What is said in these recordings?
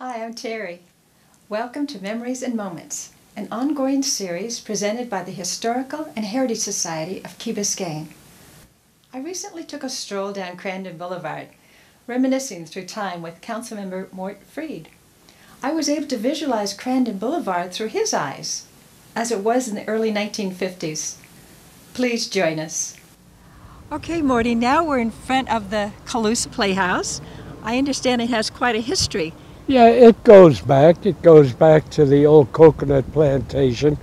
Hi, I'm Teri. Welcome to Memories and Moments, an ongoing series presented by the Historical and Heritage Society of Key Biscayne. I recently took a stroll down Crandon Boulevard, reminiscing through time with Councilmember Mort Fried. I was able to visualize Crandon Boulevard through his eyes, as it was in the early 1950s. Please join us. Okay, Morty, now we're in front of the Calusa Playhouse. I understand it has quite a history. Yeah, it goes back. It goes back to the old coconut plantation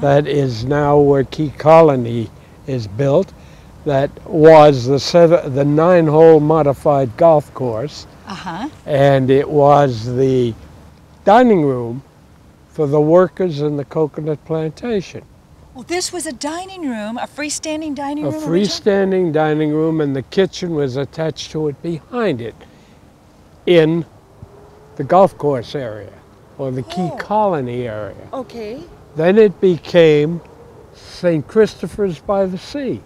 that is now where Key Colony is built. That was the seven, the nine-hole modified golf course, Uh huh. and it was the dining room for the workers in the coconut plantation. Well, this was a dining room, a freestanding dining A room. originally? freestanding dining room, and the kitchen was attached to it behind it, in the golf course area or the Key Oh. Colony area. Okay. Then it became St. Christopher's by the Sea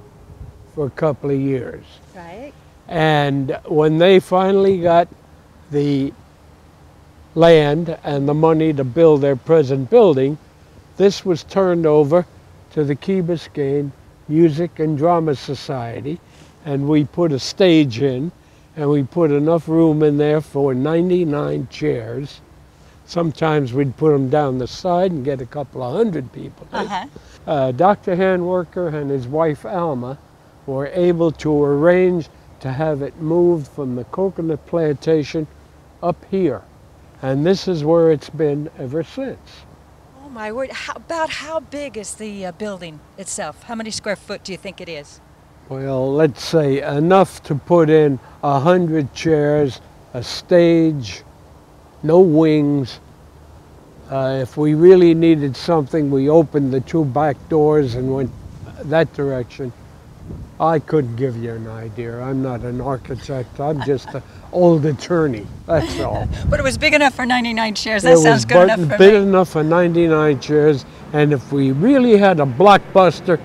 for a couple of years. Right. And when they finally got the land and the money to build their present building, this was turned over to the Key Biscayne Music and Drama Society, and we put a stage in, and we put enough room in there for 99 chairs. Sometimes we'd put them down the side and get a couple of hundred people. in. Uh huh. Uh, Dr. Handworker and his wife Alma were able to arrange to have it moved from the coconut plantation up here. And this is where it's been ever since. Oh my word! How, about how big is the uh, building itself? How many square foot do you think it is? Well, let's say enough to put in a hundred chairs, a stage, no wings. Uh, if we really needed something, we opened the two back doors and went that direction. I couldn't give you an idea. I'm not an architect. I'm just an old attorney. That's all. But it was big enough for 99 chairs. That was sounds good but- enough for big me. enough for 99 chairs. And if we really had a blockbuster,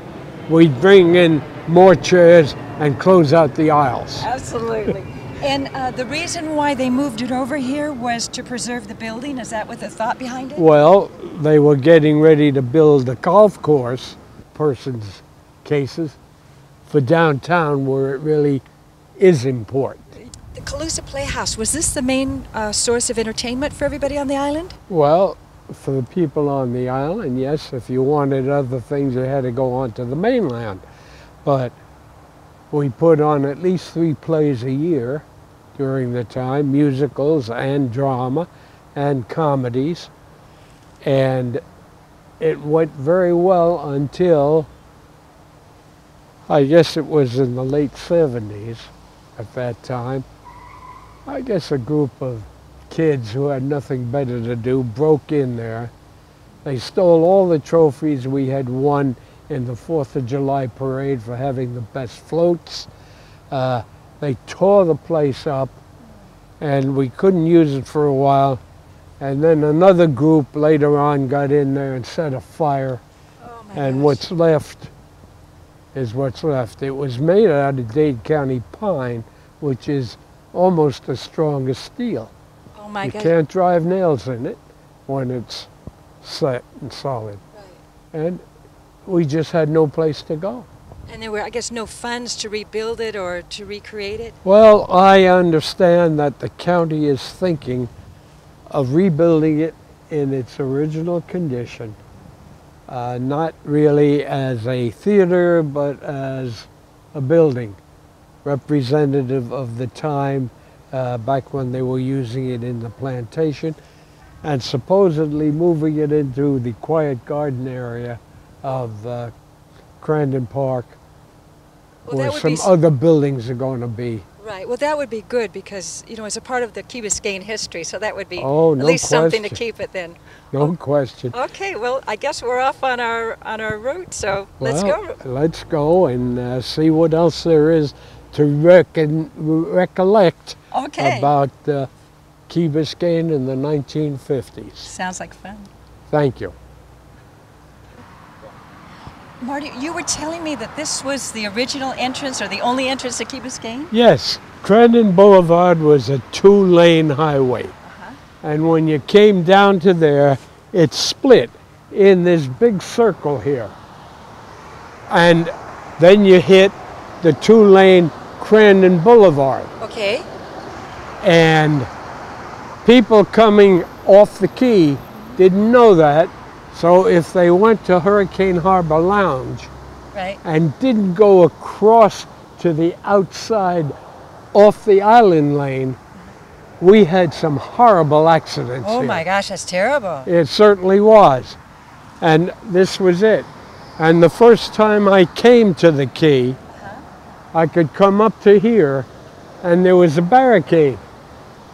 we'd bring in more chairs and close out the aisles. Absolutely. And uh, the reason why they moved it over here was to preserve the building. Is that what the thought behind it? Well, they were getting ready to build a golf course, persons cases, for downtown where it really is important. The Calusa Playhouse was this the main uh, source of entertainment for everybody on the island? Well, for the people on the island, yes, if you wanted other things, you had to go on to the mainland. But we put on at least three plays a year during the time musicals and drama and comedies. And it went very well until I guess it was in the late 70s at that time. I guess a group of kids who had nothing better to do broke in there. They stole all the trophies we had won in the Fourth of July parade for having the best floats. Uh, they tore the place up, and we couldn't use it for a while. And then another group later on got in there and set a fire, Oh and what's left is what's left. It was made out of Dade County pine, which is almost as strong as steel. Oh my You gosh. can't drive nails in it when it's set and solid. And we just had no place to go. And there were, I guess, no funds to rebuild it or to recreate it. Well, I understand that the county is thinking of rebuilding it in its original condition. Uh, not really as a theater, but as a building representative of the time uh, back when they were using it in the plantation and supposedly moving it into the quiet garden area of uh, Crandon Park, Well, where some be other buildings are going to be. right. Well, that would be good because you know it's a part of the Key Biscayne history, so that would be Oh, at no least something to keep it then. No question. Okay. Well, I guess we're off on our on our route, so let's go. Let's go and uh, see what else there is to reckon, recollect Okay. about uh, Key Biscayne in the 1950s. Sounds like fun. Thank you. Marty, you were telling me that this was the original entrance or the only entrance to Key Biscayne? Yes, Crandon Boulevard was a two-lane highway. Uh-huh. And when you came down to there, it split in this big circle here. And then you hit the two lane Crandon Boulevard. Okay. And people coming off the key didn't know that. So if they went to Hurricane Harbor Lounge Right. and didn't go across to the outside off the island lane, we had some horrible accidents. Oh here. my gosh, that's terrible. It certainly was. And this was it. And the first time I came to the key, uh-huh. I could come up to here and there was a barricade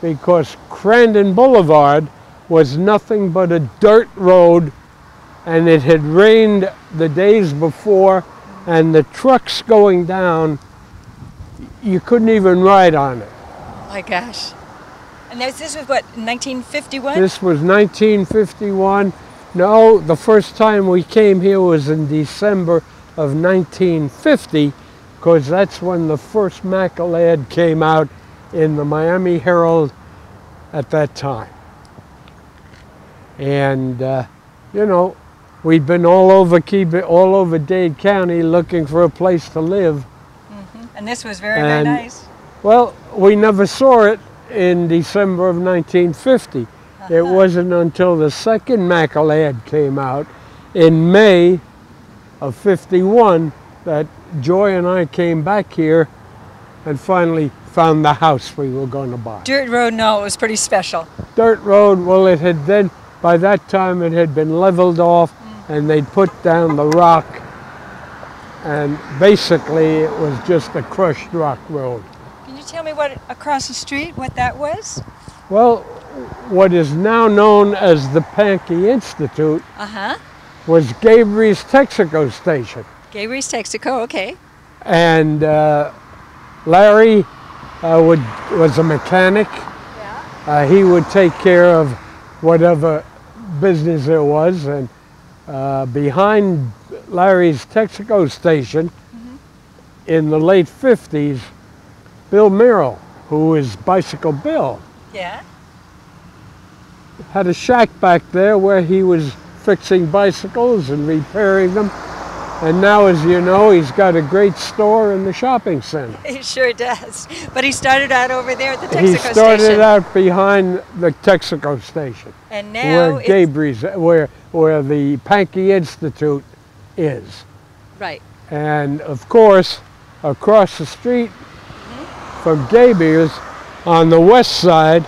because Crandon Boulevard was nothing but a dirt road and it had rained the days before and the trucks going down, you couldn't even ride on it. Oh my gosh. And this, this was what, 1951? This was 1951. No, the first time we came here was in December of 1950, because that's when the first Mackle ad came out in the Miami Herald at that time. And, uh, you know, we'd been all over Key, all over Dade County looking for a place to live. Mm-hmm. and this was very, And- very nice. Well, we never saw it in December of 1950. It uh-huh. wasn't until the second Mackle ad came out in May of 51 that Joy and I came back here and finally found the house we were going to buy. Dirt Road, no, it was pretty special. Dirt road, well, it had then, by that time, it had been leveled off and they'd put down the rock. And basically, it was just a crushed rock road. Can you tell me what across the street, what that was? Well, what is now known as the Pankey Institute Uh huh. was Gabriel's Texaco station. Gabriel's Texaco, okay. And uh, Larry uh, would, was a mechanic. Yeah. Uh, he would take care of whatever business there was. And uh, behind Larry's Texaco station in the late 50s, Bill Merrill, who was Bicycle Bill, Yeah. had a shack back there where he was fixing bicycles and repairing them. And now, as you know, he's got a great store in the shopping center. He sure does. But he started out over there at the Texaco station. he started station. out behind the Texaco station, and now where it's Gabriel's, where where the Pankey Institute is. right. And of course, across the street Mm-hmm. from Gabriel's, on the west side,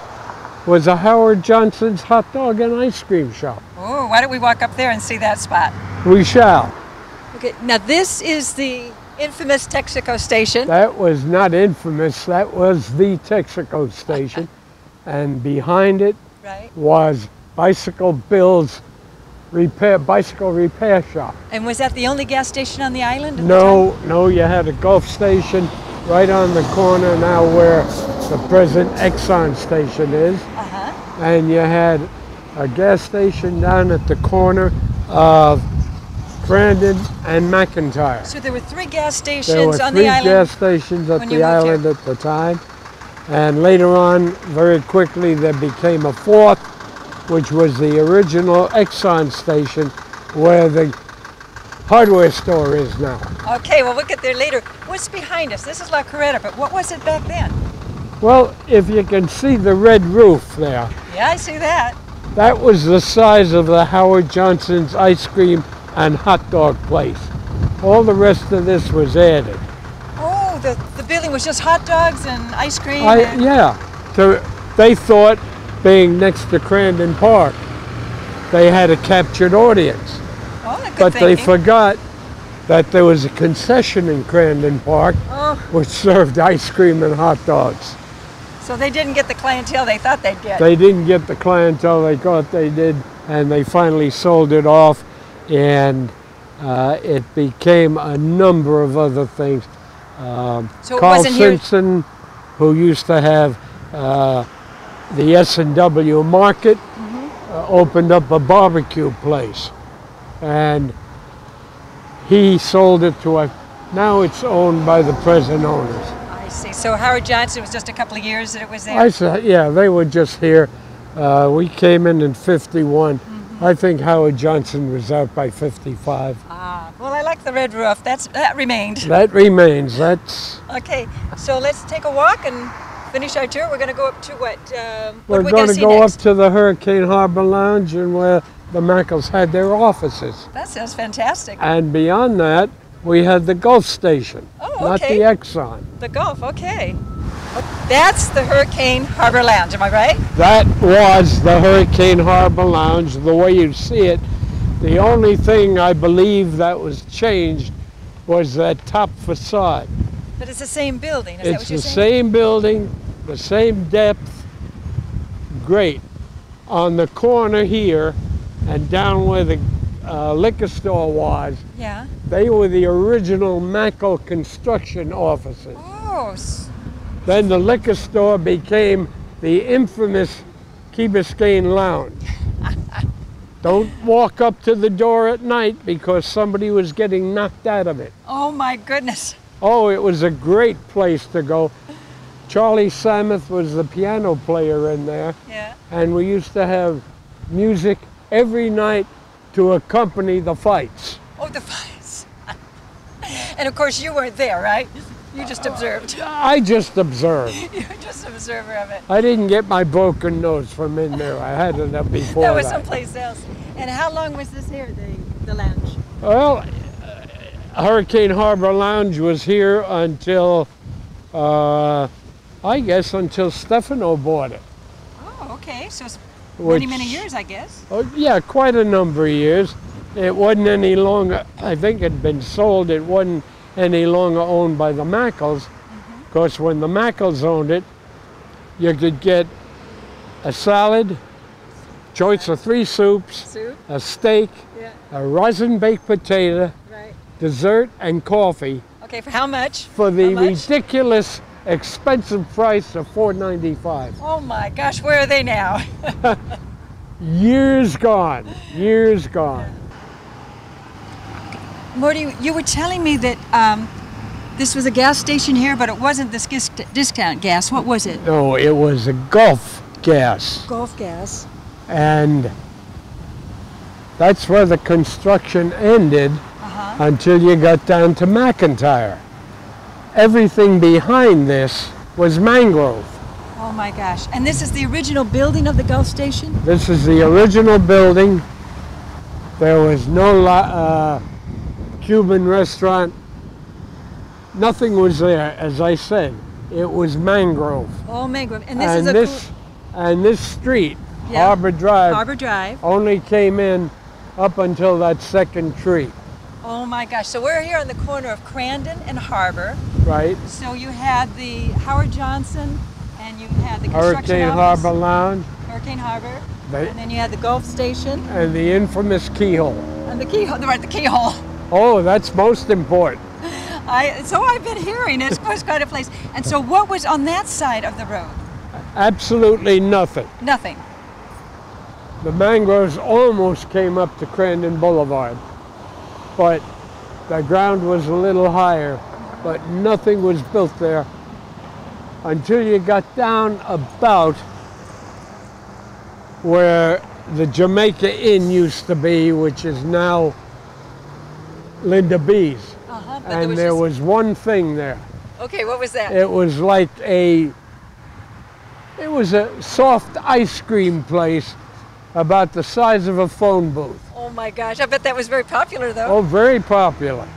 was a Howard Johnson's hot dog and ice cream shop. Oh, why don't we walk up there and see that spot? We shall. Okay, now this is the infamous Texaco station. That was not infamous, that was the Texaco station. and behind it Right. was Bicycle Bill's repair, bicycle repair shop. And was that the only gas station on the island? at the No, no, you had a Gulf station right on the corner now where the present Exxon station is. Uh-huh. And you had a gas station down at the corner of Crandon and McIntyre. So there were three gas stations There were on three the island. gas stations at the moved here. island at the time. And later on, very quickly, there became a fourth, which was the original Exxon station where the hardware store is now. Okay, well we'll get there later. What's behind us? This is La Carreta, but what was it back then? Well, if you can see the red roof there, Yeah, I see that. that was the size of the Howard Johnson's ice cream and hot dog place. All the rest of this was added. Oh, the, the building was just hot dogs and ice cream. I, and, yeah, so they thought being next to Crandon Park, they had a captured audience. oh, But they forgot that there was a concession in Crandon Park Oh, which served ice cream and hot dogs. so they didn't get the clientele they thought they'd get. They didn't get the clientele they thought they did, and they finally sold it off, and uh, it became a number of other things. Um, So Carl Simpson, who used to have uh, the S&W Market, Mm-hmm. uh, opened up a barbecue place, and he sold it to a. Now it's owned by the present owners. I see. So Howard Johnson was just a couple of years that it was there. I said, yeah, they were just here Uh, we came in in 51. I think Howard Johnson was out by 55. Ah, well, I like the red roof. That's that remained. That remains. That's Okay, so let's take a walk and finish our tour. We're going to go up to what? Um, what we're are we going to to go next? up to the Hurricane Harbor Lounge and where the Mackles had their offices. That sounds fantastic. And beyond that, we had the Gulf Station, Oh, not the Exxon. The Gulf, okay. That's the Hurricane Harbor Lounge, am I right? That was the Hurricane Harbor Lounge, the way you see it. The only thing I believe that was changed was that top facade. But it's the same building. Is that It's what the saying? same building, the same depth. Great. On the corner here and down where the uh, liquor store was, Yeah. they were the original Mackle construction offices. Oh, Then the liquor store became the infamous Key Biscayne Lounge. Don't walk up to the door at night because somebody was getting knocked out of it. oh my goodness. Oh, it was a great place to go. Charlie Samuth was the piano player in there, Yeah. and we used to have music every night to accompany the fights. Oh, the fights. and of course, you weren't there, right? You just observed. I just observed. You're just an observer of it. I didn't get my broken nose from in there. I had it up before That was that. someplace else. And how long was this here, the, the lounge? Well, uh, Hurricane Harbor Lounge was here until, uh, I guess, until Stefano bought it. Oh, okay. So it's many, many years, I guess. Oh, yeah, quite a number of years. It wasn't any longer, I think it had been sold, it wasn't any longer owned by the Mackles. Of course, when the Mackles owned it, you could get a salad, choice of three soups, Soup? a steak, Yeah, a rosin baked potato. Dessert, and coffee Okay, for how much? for the much? ridiculous expensive price of $4.95. Oh my gosh, where are they now? Years gone, years gone. Morty, you were telling me that um, this was a gas station here, but it wasn't this discount gas. What was it? No, it was a Gulf gas. Gulf gas. And that's where the construction ended Uh-huh. until you got down to McIntyre. Everything behind this was mangrove. Oh my gosh. And this is the original building of the Gulf Station? This is the original building. There was no uh, Cuban restaurant. Nothing was there, as I said. It was mangrove. Oh, mangrove. And this and is a this and this street, Yeah. Harbor Drive, Harbor Drive. only came in up until that second tree, Oh my gosh. So we're here on the corner of Crandon and Harbor. right? So you had the Howard Johnson and you had the construction Hurricane office, Harbor Lounge, Hurricane Harbor. And then you had the Gulf Station and the infamous keyhole. and the keyhole. Right, the keyhole. Oh, that's most important. I, so I've been hearing it. It was quite a place. And so what was on that side of the road? Absolutely nothing. Nothing. The mangroves almost came up to Crandon Boulevard, but the ground was a little higher, but nothing was built there until you got down about where the Jamaica Inn used to be, which is now Linda B's. Uh-huh. But And was there just- was one thing there. Okay, what was that? It was like a it was a soft ice cream place about the size of a phone booth. Oh my gosh, I bet that was very popular though. Oh, very popular.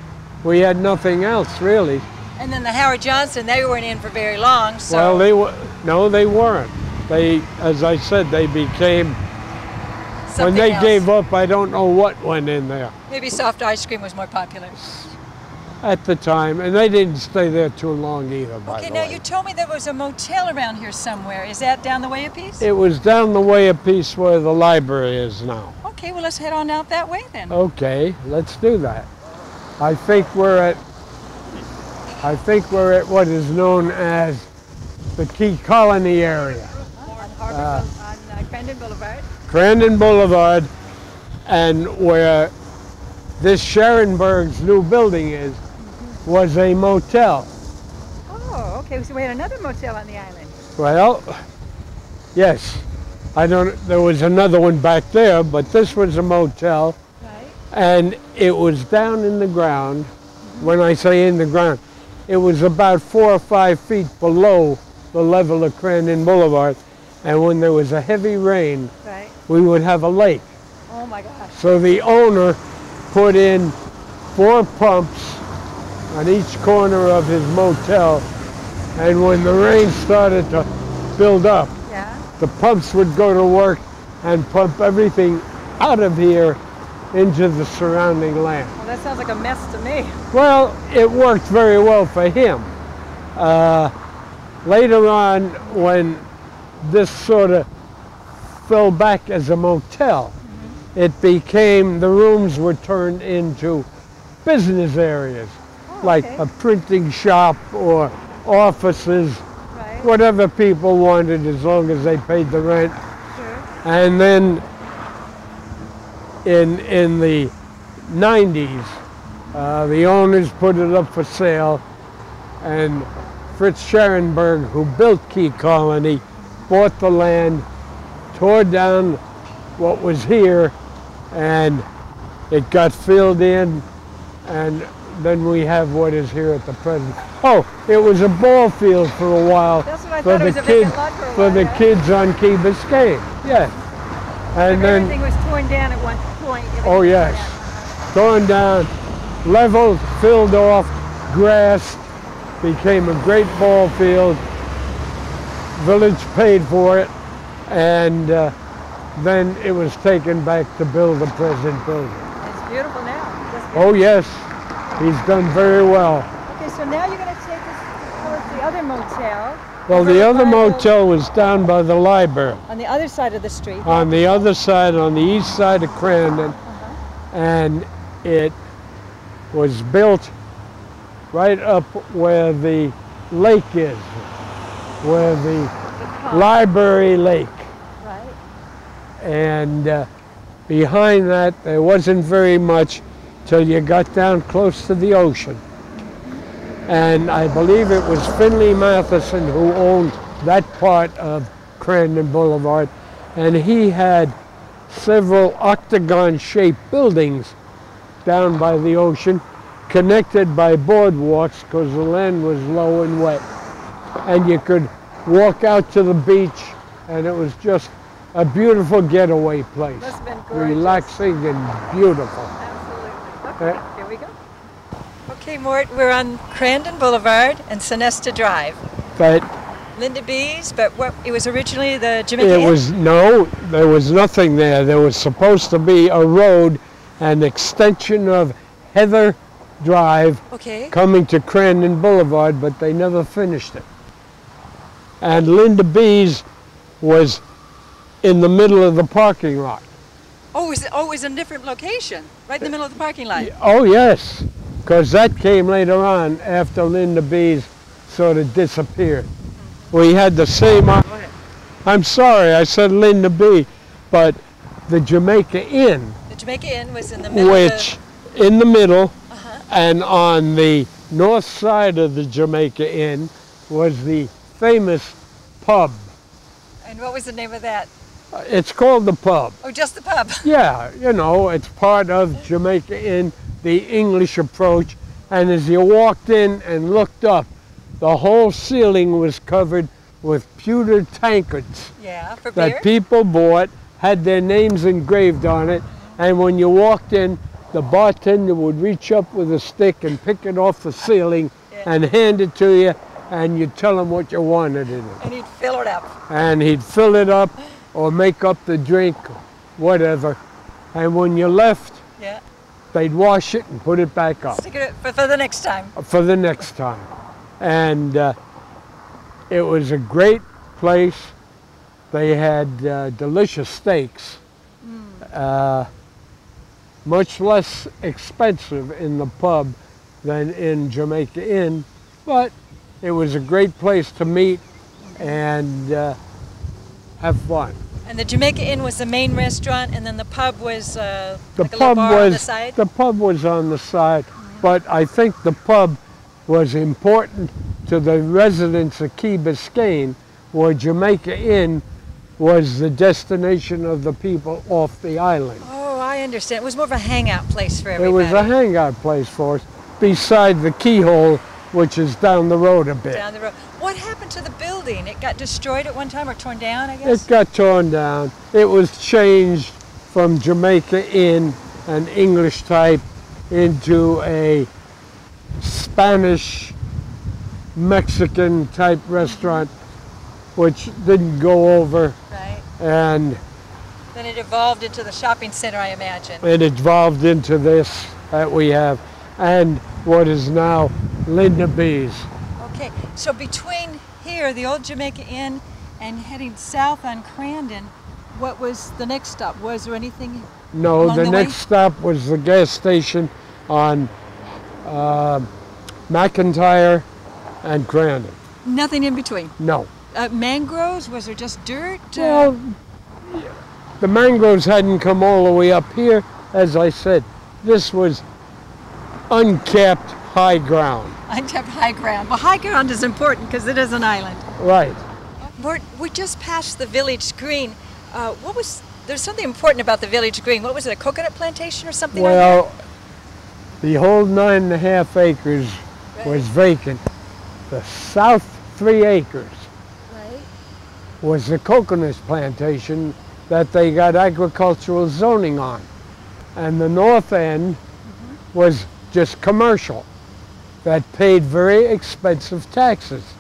We had nothing else really. And then the Howard Johnson, they weren't in for very long. So Well, they were no, they weren't. They, as I said, they became when they else. gave up. I don't know what went in there Maybe soft ice cream was more popular. at the time, and they didn't stay there too long either. By Okay, now way. you told me there was a motel around here somewhere. Is that down the way a piece? It was down the way a piece where the library is now. Okay, well let's head on out that way then. Okay, let's do that. I think we're at I think we're at what is known as the Key Colony area. on Harbor, on uh, Crandon Boulevard. Crandon Boulevard and where this Scherenberg's new building is was a motel. Oh, okay. So we had another motel on the island. Well, yes. I don't. There was another one back there, but this was a motel, Right. and it was down in the ground. When I say in the ground, it was about four or five feet below the level of Crandon Boulevard, and when there was a heavy rain, Right. we would have a lake. Oh my gosh. So the owner put in four pumps on each corner of his motel, and when the rain started to build up. The pumps would go to work and pump everything out of here into the surrounding land. Well, that sounds like a mess to me. Well, it worked very well for him. Uh, later on, when this sort of fell back as a motel, it became, the rooms were turned into business areas, like okay. a printing shop or offices, Right. whatever people wanted as long as they paid the rent. Sure. And then in, in the 90s, uh, the owners put it up for sale, and Fritz Scherenberg, who built Key Colony, bought the land, tore down what was here, and it got filled in, and then we have what is here at the present. Oh, it was a ball field for a while That's what I for the kids for for the yeah. kids on Key Biscayne. Yes, and then Everything was torn down at one point. Oh, yes. torn down, leveled, filled off, grassed, became a great ball field. Village paid for it, and uh, then it was taken back to build the present building. It's beautiful now. Oh yes, he's done very well. Okay, so now you're going to take us to tell us the other motel Well, the other motel was down by the library, on the other side of the street. on the other side, on the east side of Crandon, and it was built right up where the lake is, where the The library lake. right? And uh, behind that, there wasn't very much till you got down close to the ocean. And I believe it was Finley Matheson who owned that part of Crandon Boulevard. And he had several octagon shaped buildings down by the ocean connected by boardwalks because the land was low and wet. And you could walk out to the beach and it was just a beautiful getaway place. Must have been. Relaxing and beautiful. Okay, here we go. Okay, Mort, we're on Crandon Boulevard and Sonesta Drive. But Linda B's, but what it was originally the Jamaica it was no, there was nothing there. There was supposed to be a road, an extension of Heather Drive Okay. coming to Crandon Boulevard, but they never finished it. And Linda B's was in the middle of the parking lot. Oh, it was, oh, in a different location, right in the middle of the parking lot. Oh yes, because that came later on after Linda B's sort of disappeared. We had the same. I'm sorry, I said Linda B, but the Jamaica Inn, The Jamaica Inn was in the middle which of in the middle Uh-huh. and on the north side of the Jamaica Inn was the famous pub. and what was the name of that? Uh, it's called the pub. Oh, just the pub. Yeah, you know, it's part of Jamaica in the English approach. And as you walked in and looked up, the whole ceiling was covered with pewter tankards Yeah, for that beer. people bought, had their names engraved on it. And when you walked in, the bartender would reach up with a stick and pick it off the ceiling Yeah. and hand it to you, and you'd tell him what you wanted in it and he'd fill it up. and he'd fill it up or make up the drink, whatever. And when you left, Yeah. they'd wash it and put it back up Stick it for, for the next time. for the next time. And uh, it was a great place. They had uh, delicious steaks, uh, much less expensive in the pub than in Jamaica Inn, but it was a great place to meet and uh, have fun. And the Jamaica Inn was the main restaurant, and then the pub was uh, The like pub the was side. the pub was on the side, but I think the pub was important to the residents of Key Biscayne, where Jamaica Inn was the destination of the people off the island. Oh, I understand. It was more of a hangout place for everybody. It was a hangout place for us, beside the keyhole, which is down the road a bit. down the road. What happened to the building? It got destroyed at one time or torn down, I guess? It got torn down. It was changed from Jamaica Inn, an English type, into a Spanish Mexican type mm-hmm. restaurant, which didn't go over, right. and Then it evolved into the shopping center, I imagine. it evolved into this that we have, and what is now Linda B's. Okay, so between here, the old Jamaica Inn, and heading south on Crandon, what was the next stop? Was there anything? No, the, the way? next stop was the gas station on uh, McIntyre and Crandon. Nothing in between. No. Uh, mangroves? Was there just dirt? Uh, Well, the mangroves hadn't come all the way up here. As I said, this was uncapped high ground. Untapped high ground. Well, high ground is important because it is an island. Right. We're, we just passed the village green. Uh, what was there's something important about the village green? What was it? A coconut plantation or something? on Well, the whole nine and a half acres there? was vacant. The south three acres right. was the coconut plantation that they got agricultural zoning on. And the north end was just commercial that paid very expensive taxes.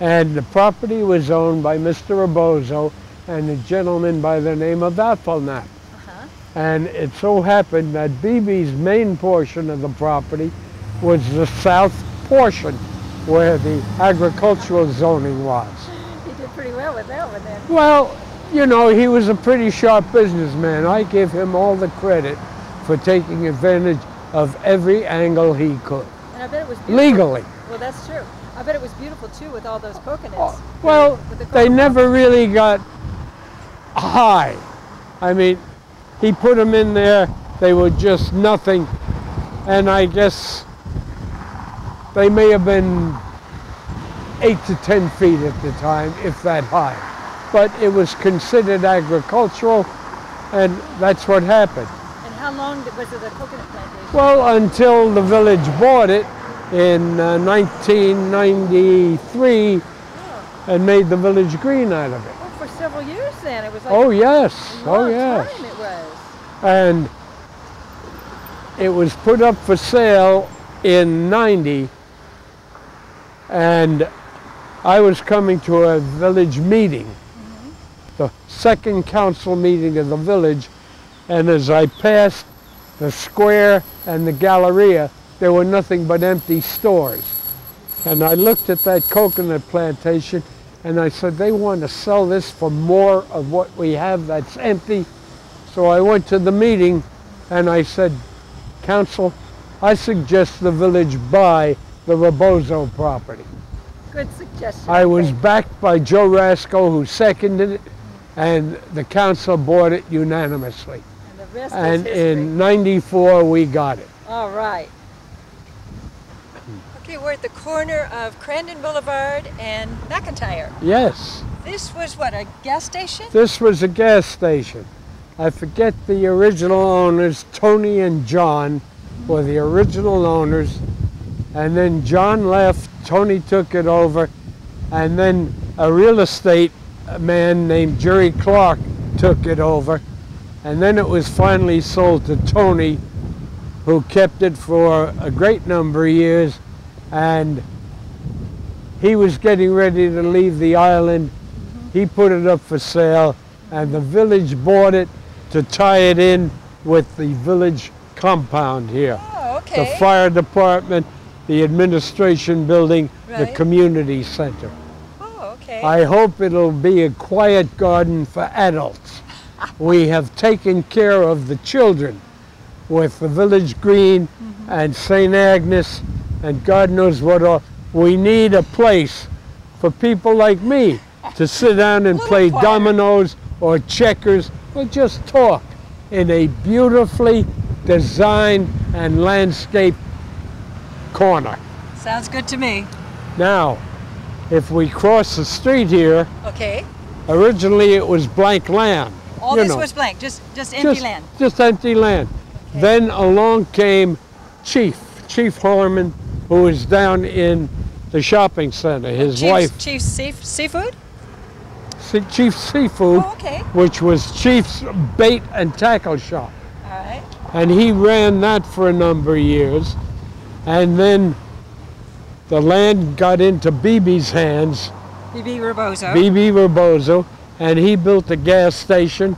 And the property was owned by Mr. Rebozo and a gentleman by the name of Athelknapp. Uh-huh. And it so happened that Bebe's main portion of the property was the south portion where the agricultural zoning was. He did pretty well with that one then. Well, you know, he was a pretty sharp businessman. I give him all the credit for taking advantage of every angle he could, And I bet it was beautiful. legally. Well, that's true. I bet it was beautiful too with all those coconuts. Uh, well, With the they never really got high. I mean, he put them in there, they were just nothing. And I guess they may have been eight to 10 feet at the time, if that high. But it was considered agricultural, and that's what happened. And how long was it a coconut plantation? Well, until the village bought it in uh, 1993 and made the village green out of it. Oh, for several years then. It was like Oh yes, oh yes. it was. And it was put up for sale in 90 and I was coming to a village meeting, the second council meeting of the village, and as I passed the square and the galleria, there were nothing but empty stores. And I looked at that coconut plantation and I said, they want to sell this for more of what we have that's empty. So I went to the meeting and I said, Council, I suggest the village buy the Rebozo property. Good suggestion. I was backed by Joe Rasco, who seconded it, and the council bought it unanimously. And rest And in 94, we got it. All right. Hmm. Okay, we're at the corner of Crandon Boulevard and McIntyre. Yes, This was what, a gas station? this was a gas station. I forget the original owners, Tony and John were the original owners. And then John left, Tony took it over, and then a real estate man named Jerry Clark took it over. And then it was finally sold to Tony, who kept it for a great number of years. And he was getting ready to leave the island. He put it up for sale, and the village bought it to tie it in with the village compound here. Oh, The fire department, the administration building, the community center. Oh, okay. I hope it'll be a quiet garden for adults. We have taken care of the children with the village green Mm-hmm. and St. Agnes and God knows what all. We need a place for people like me to sit down and play dominoes or checkers or just talk in a beautifully designed and landscaped corner. Sounds good to me. Now, if we cross the street here, Okay. Originally, it was blank land. All you this know, was blank, just just empty just, land. Just empty land. Then along came Chief, Chief Harmon, who was down in the shopping center. His Chief, wife, Chief sea, Seafood? Chief Seafood, Oh, okay. which was Chief's bait and tackle shop. All right. and he ran that for a number of years. And then the land got into Bebe's hands, Bebe Rebozo. Bebe Rebozo, and he built a gas station.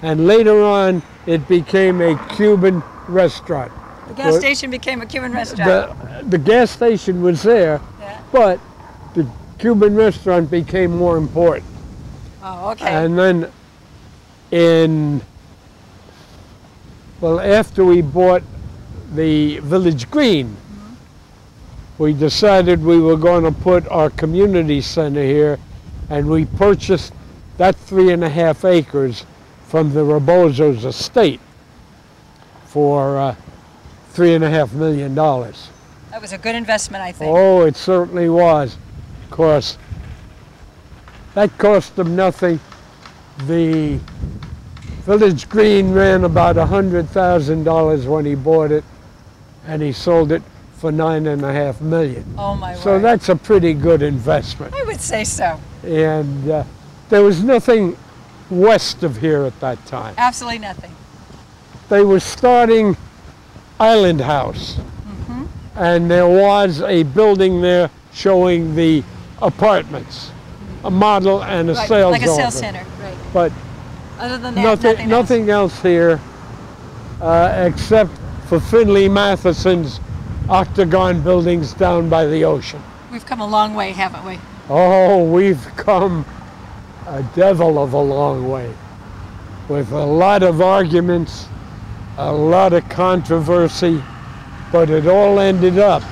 And later on, it became a Cuban restaurant. the gas well, station became a Cuban restaurant. The, the gas station was there, yeah. but the Cuban restaurant became more important. Oh, okay. And then in, well, after we bought the Village Green, mm-hmm. we decided we were going to put our community center here, and we purchased that three and a half acres from the Rebozo's estate for uh, three and a half million dollars. that was a good investment, I think. Oh, it certainly was. Of course, that cost them nothing. The Village Green ran about $100,000 when he bought it, and he sold it for nine and a half million. Oh, my So word. that's a pretty good investment. I would say so. And uh, there was nothing west of here at that time. Absolutely nothing. They were starting Island House. And there was a building there showing the apartments, a model and a Right, sales like a sales center. Right. But Other than that, nothing, nothing, else. else here uh, except for Finley Matheson's octagon buildings down by the ocean. We've come a long way, haven't we? Oh, we've come a devil of a long way with a lot of arguments, a lot of controversy, but it all ended up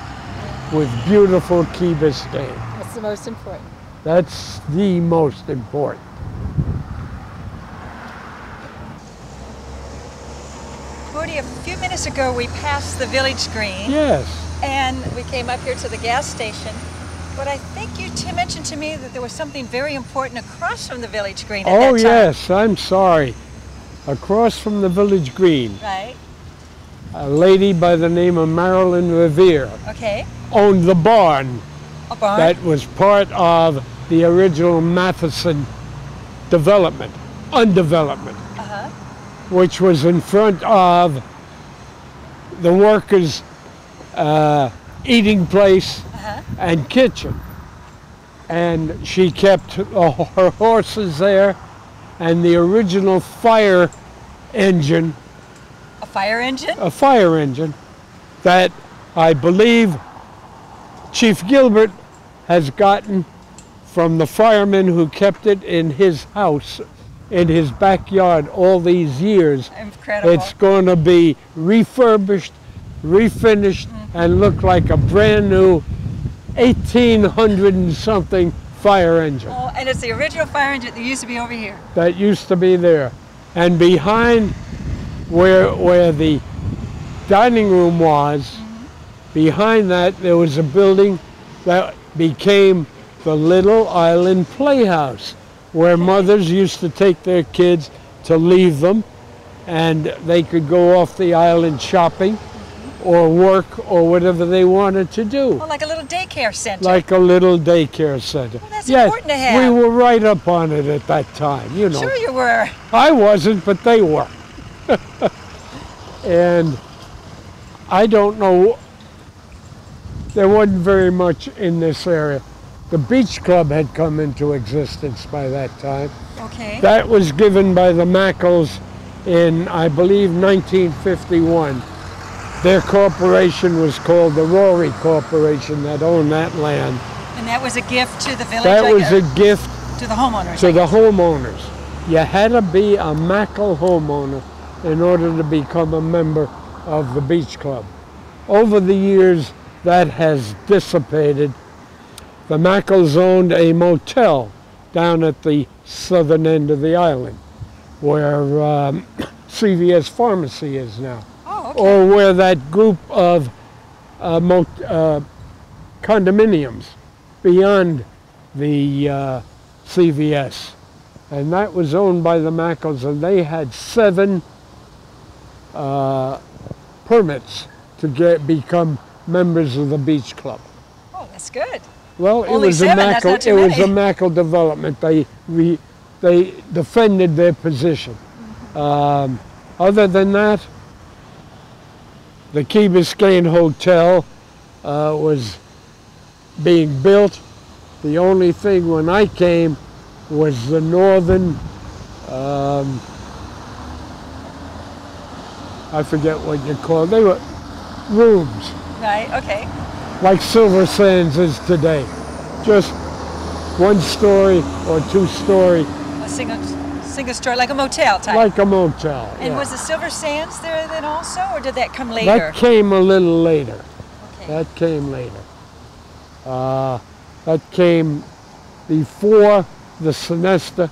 with beautiful Key Biscayne. That's the most important. That's the most important. Woody, a few minutes ago we passed the village green Yes. and we came up here to the gas station. But I think you mentioned to me that there was something very important across from the village green at Oh, that time. yes, I'm sorry. Across from the village green, Right. a lady by the name of Marilyn Revere Okay. owned the barn A barn. that was part of the original Matheson development, undevelopment, uh-huh. which was in front of the workers' uh, eating place Uh-huh. and kitchen. And she kept her horses there, and the original fire engine, A fire engine. a fire engine, that I believe Chief Gilbert has gotten from the fireman who kept it in his house, in his backyard all these years. Incredible. It's going to be refurbished, refinished, and look like a brand new 1800 and something fire engine Oh, and it's the original fire engine that used to be over here. that used to be there. And behind where where the dining room was, mm-hmm. behind that there was a building that became the Little Island Playhouse, where mothers used to take their kids to leave them and they could go off the island shopping or work or whatever they wanted to do. Oh, like a little daycare center. Like a little daycare center. Well, that's yes, important to have. we were right up on it at that time, you know. Sure you were. I wasn't, but they were. and I don't know, there wasn't very much in this area. The beach club had come into existence by that time. Okay. That was given by the Mackles in, I believe, 1951. Their corporation was called the Rory Corporation that owned that land. and that was a gift to the village. That was a gift to the homeowners. to the homeowners. You had to be a Mackle homeowner in order to become a member of the beach club. Over the years, that has dissipated. The Mackles owned a motel down at the southern end of the island, where um, CVS Pharmacy is now, okay. or where that group of uh, uh, condominiums beyond the uh, CVS and that was owned by the Mackles, and they had seven uh, permits to get become members of the beach club. Oh, that's good. Well, it was a seven, that's Mackle. It was a. Mackle development. They re, they defended their position. Um, other than that, the Key Biscayne Hotel uh, was being built. The only thing when I came was the northern. Um, I forget what you call. it. They were rooms Right, okay. like Silver Sands is today. Just one story or two story, A single, single story, like a motel type. like a motel. and yeah. was the Silver Sands there then also, or did that come later? that came a little later. okay. That came later. Uh, that came before the Sonesta,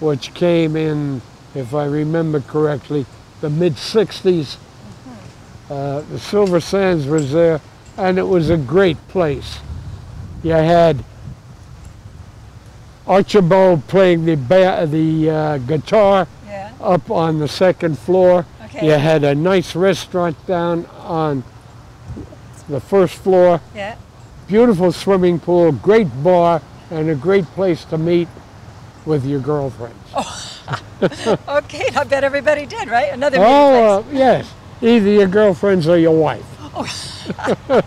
which came in, if I remember correctly, the mid 60s. Uh, the Silver Sands was there, and it was a great place. You had Archibald playing the ba- the uh, guitar yeah, up on the second floor. okay. You had a nice restaurant down on the first floor, Yeah, beautiful swimming pool, great bar, and a great place to meet with your girlfriends. okay, I bet everybody did, right? Another meeting place. Oh, uh, yes. Either your girlfriends or your wife. Oh.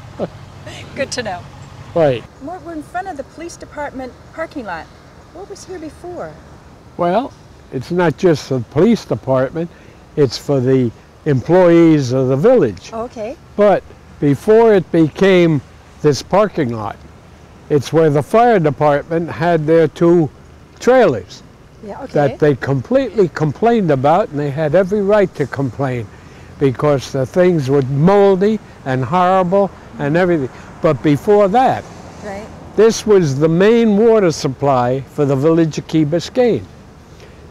Good to know. Right. We're, we're in front of the police department parking lot. What was here before? Well, it's not just the police department, it's for the employees of the village. Oh, okay. But before it became this parking lot, it's where the fire department had their two trailers Yeah, okay. that they completely complained about, and they had every right to complain because the things were moldy and horrible and everything. But before that, right. This was the main water supply for the village of Key Biscayne.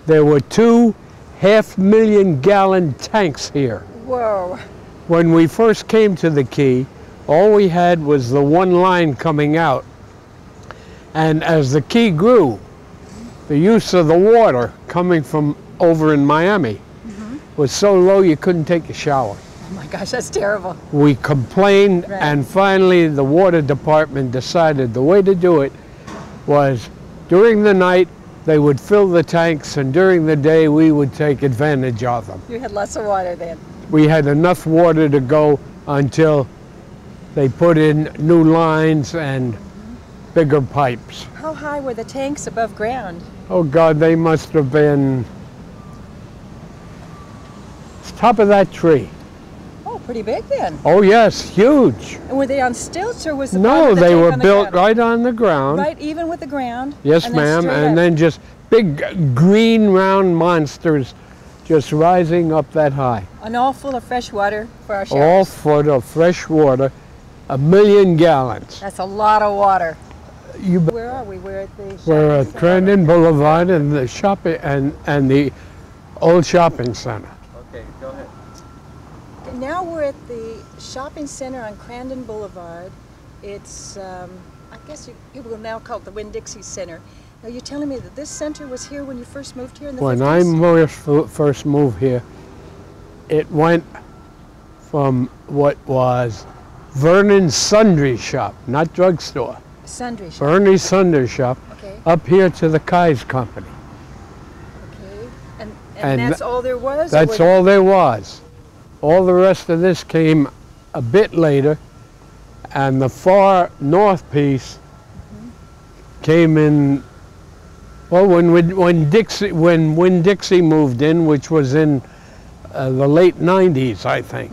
There were two half million gallon tanks here. Whoa. When we first came to the Key, all we had was the one line coming out. And as the Key grew, the use of the water coming from over in Miami mm-hmm. was so low you couldn't take a shower. Oh my gosh, that's terrible. We complained, Right. and finally the water department decided the way to do it was during the night they would fill the tanks, and during the day we would take advantage of them. You had lots of water then. We had enough water to go until they put in new lines and bigger pipes. How high were the tanks above ground? Oh God, they must have been top of that tree. Pretty big then. Oh yes, huge. And were they on stilts or was the No, the they were on the built right on the ground. Right, even with the ground. Yes, ma'am. And up. then just big green round monsters just rising up that high. And all full of fresh water for our All full of fresh water, a million gallons. That's a lot of water. You. Where are we? We're at the. We're at. Crandon Boulevard and the shopping and, and the old shopping center. Okay, go ahead. Now we're at the shopping center on Crandon Boulevard. It's, um, I guess you, people will now call it the Winn-Dixie Center. Now you're telling me that this center was here when you first moved here in the When 50s? I first moved here, it went from what was Vernon's Sundry Shop, not drugstore, Sundry shop. Vernon's Sundry Shop, Okay, up here to the Kai's Company. okay. And, and, And that's all there was? That's all there was. All the rest of this came a bit later, and the far north piece came in. Well, when when, when Dixie when when Dixie moved in, which was in uh, the late '90s, I think.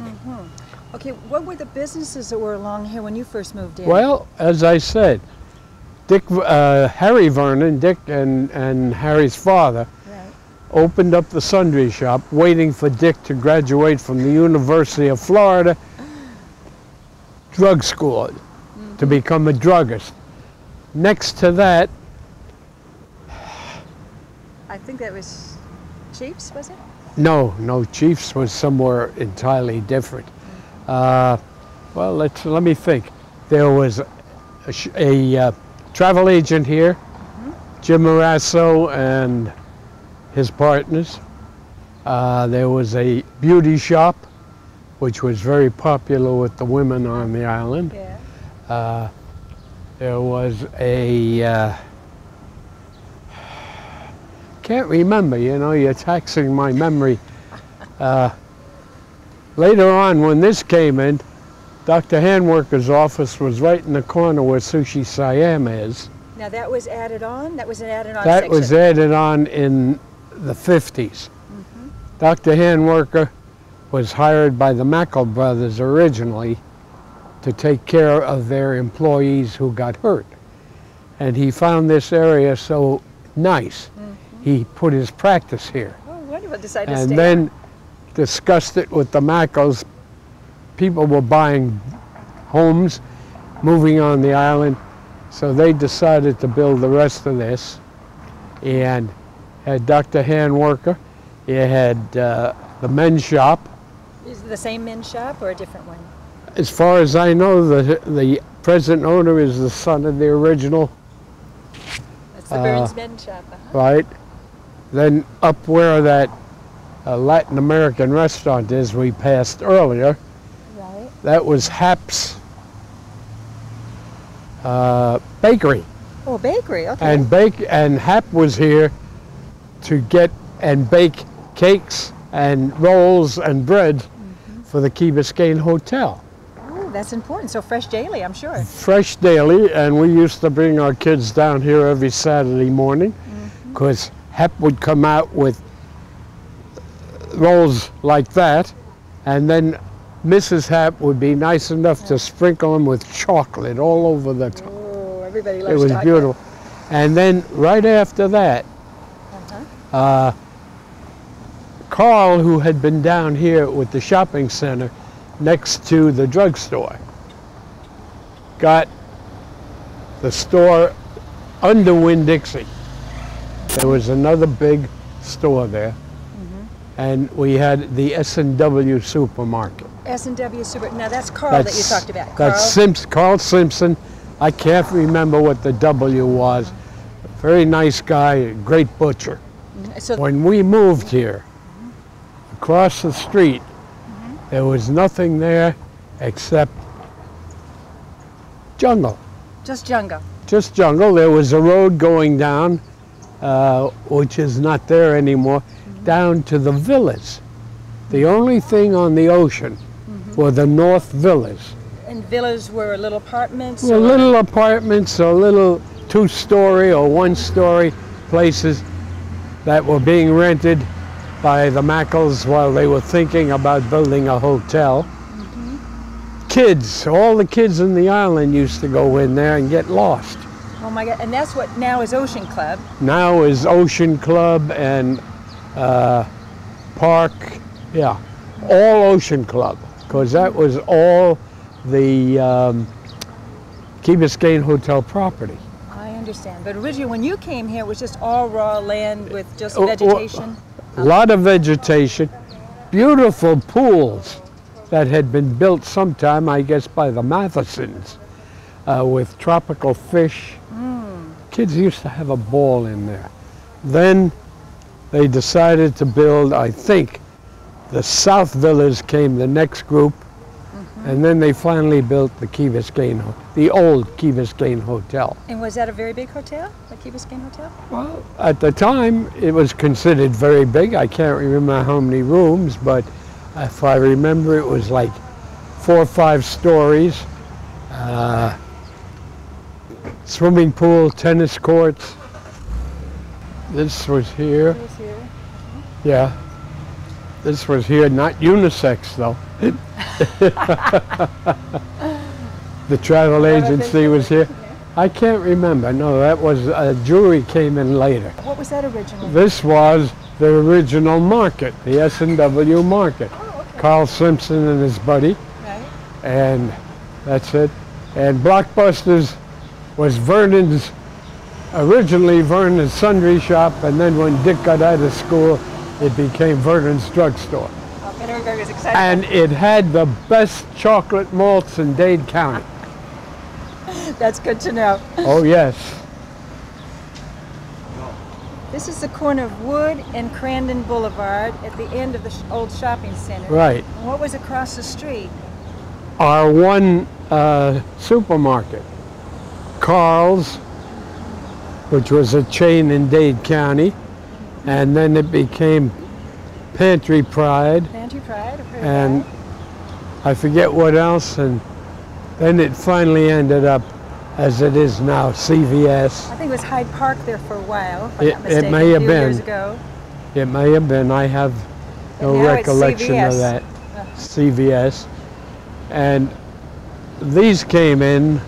Okay, what were the businesses that were along here when you first moved in? Well, as I said, Dick, uh, Harry Vernon, Dick and and Harry's father. Opened up the sundry shop, waiting for Dick to graduate from the University of Florida drug school to become a druggist. Next to that, I think that was Chiefs, was it? no, no, Chiefs was somewhere entirely different. Uh, well, let's let me think. There was a, a uh, travel agent here, Jim Morasso and his partners. Uh, there was a beauty shop, which was very popular with the women on the island. Yeah. Uh, there was a uh, can't remember. You know, you're taxing my memory. Uh, later on, when this came in, Dr. Handworker's office was right in the corner where Sushi Siam is. Now that was added on? That was an added on That section? was added on in the 50s. Dr. Handworker was hired by the Mackle brothers originally to take care of their employees who got hurt. And he found this area so nice, mm-hmm. he put his practice here. Oh, wonderful. Decided to And stay then discussed it with the Mackles. People were buying homes, moving on the island, so they decided to build the rest of this. And had Dr. Handworker, you had uh, the men's shop. Is it the same men's shop or a different one? As far as I know, the, the present owner is the son of the original, That's the Uh, Burns men's shop. Uh-huh. right? Then up where that uh, Latin American restaurant is we passed earlier, Right. that was Hap's uh, Bakery. Oh, bakery. Okay. And bake and Hap was here to get and bake cakes and rolls and bread mm-hmm. for the Key Biscayne Hotel. oh, that's important. So fresh daily, I'm sure. Fresh daily, and we used to bring our kids down here every Saturday morning mm-hmm. because Hap would come out with rolls like that, and then Mrs. Hap would be nice enough to sprinkle them with chocolate all over the top. Oh, everybody loves It was chocolate. beautiful. And then right after that. Uh, Carl, who had been down here with the shopping center next to the drugstore, got the store under Winn-Dixie. There was another big store there, and we had the S&W supermarket. S&W Super. Now that's Carl that you talked about. Carl. That's Simps, Carl Simpson. I can't remember what the W was. Very nice guy, great butcher. So When we moved here, across the street, mm-hmm. there was nothing there except jungle. just jungle. Just jungle. There was a road going down, uh, which is not there anymore, mm-hmm. down to the villas. The only thing on the ocean mm-hmm. were the North Villas. And villas were little apartments. Well, little apartments or little two-story or one-story places that were being rented by the Mackles while they were thinking about building a hotel. Kids, all the kids in the island used to go in there and get lost. Oh my God! And that's what now is Ocean Club. Now is Ocean Club and uh, Park, yeah, all Ocean Club, because that was all the um, Key Biscayne Hotel property. Understand. But originally, when you came here, it was just all raw land with just Oh, oh, vegetation. A lot of vegetation, beautiful pools that had been built sometime, I guess, by the Mathesons uh, with tropical fish. Kids used to have a ball in there. Then they decided to build, I think, the South Villas came the next group, and then they finally built the Key Biscayne, the old Key Biscayne Hotel. And was that a very big hotel, the Key Biscayne Hotel? Well, at the time, it was considered very big. I can't remember how many rooms, but if I remember, it was like four or five stories. Uh, swimming pool, tennis courts. This was here. It was here. Yeah. This was here, not unisex though. the travel agency was here. I can't remember. No, that was uh, jewelry came in later. What was that original? This was the original market, the S&W market. Oh, okay. Carl Simpson and his buddy, Right. and that's it. And Blockbusters was Vernon's, originally Vernon's sundry shop, and then when Dick got out of school, it became Vernon's drugstore. Oh, and everybody excited. And it had the best chocolate malts in Dade County. That's good to know. Oh yes. This This is the corner of Wood and Crandon Boulevard at the end of the sh- old shopping center. Right. And what was across the street? Our one uh, supermarket, Carl's, which was a chain in Dade County, and then it became Pantry Pride, Pantry Pride. And. I forget what else, and then it finally ended up as it is now, CVS. I think it was Hyde Park there for a while. It- it may have been. ago. It may have been, I have no And now it's recollection of that. CVS. And these came in,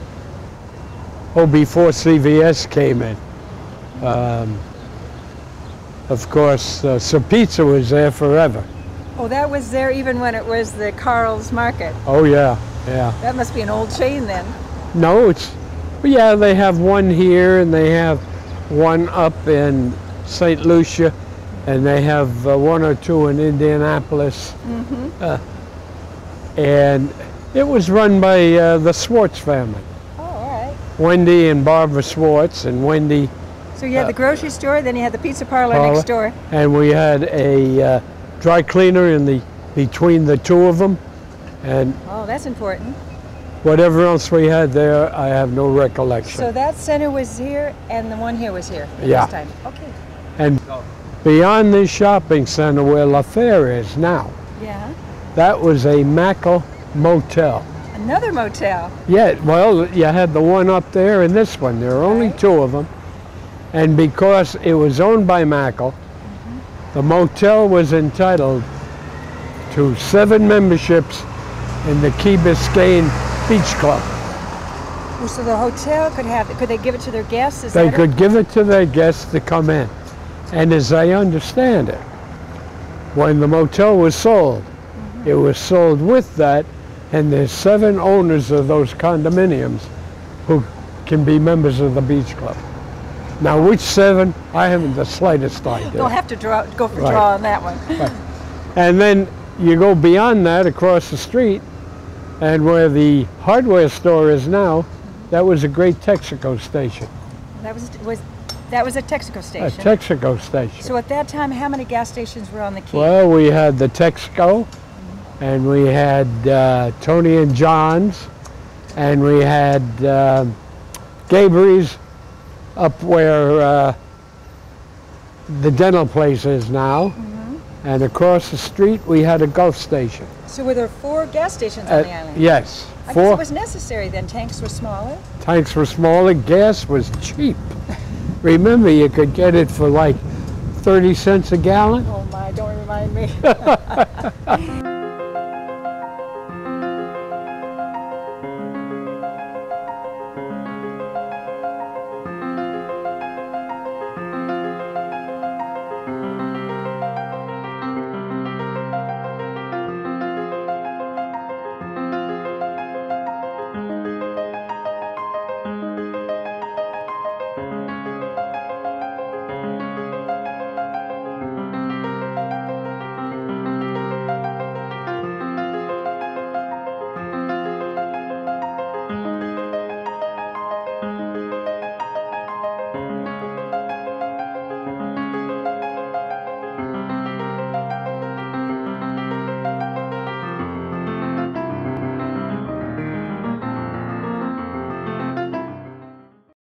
oh, before CVS came in. Um, of course, uh, Sir Pizza was there forever. Oh, that was there even when it was the Carl's Market. Oh, yeah, yeah. That must be an old chain then. No, it's, yeah, they have one here and they have one up in St. Lucie and they have uh, one or two in Indianapolis. Uh, and it was run by uh, the Swartz family. Oh, all right. Wendy and Barbara Swartz and Wendy, So you had Uh, the grocery store, then you had the pizza parlor, Parlor. next door. and we had a uh, dry cleaner in the between the two of them. And Oh, that's important. whatever else we had there, I have no recollection. So that center was here, and the one here was here Yeah. time. Okay. And beyond this shopping center where La is now, Yeah. that was a Mackle motel. Another motel. Yeah, well, you had the one up there and this one. There are only Right. two of them. And because it was owned by Mackle, the motel was entitled to seven memberships in the Key Biscayne Beach Club. So the hotel could have, could they give it to their guests? Is They could give it to their guests to come in. And as I understand it, when the motel was sold, mm-hmm. it was sold with that, and there's seven owners of those condominiums who can be members of the beach club. Now, which seven? I haven't the slightest idea. They'll idea. have to draw, go for Right. draw on that one. And then you go beyond that across the street, and where the hardware store is now, that was a great Texaco station, That was, was, that was a Texaco station. a. Texaco station. so at that time, how many gas stations were on the key? Well, we had the Texaco, and we had uh, Tony and John's, and we had um Gabriel's up where uh, the dental place is now. And across the street, we had a Gulf station. So were there four gas stations on Uh, the island? yes, I guess it was necessary then. Tanks were smaller. tanks were smaller, gas was cheap. Remember, you could get it for like 30 cents a gallon. Oh my, don't remind me.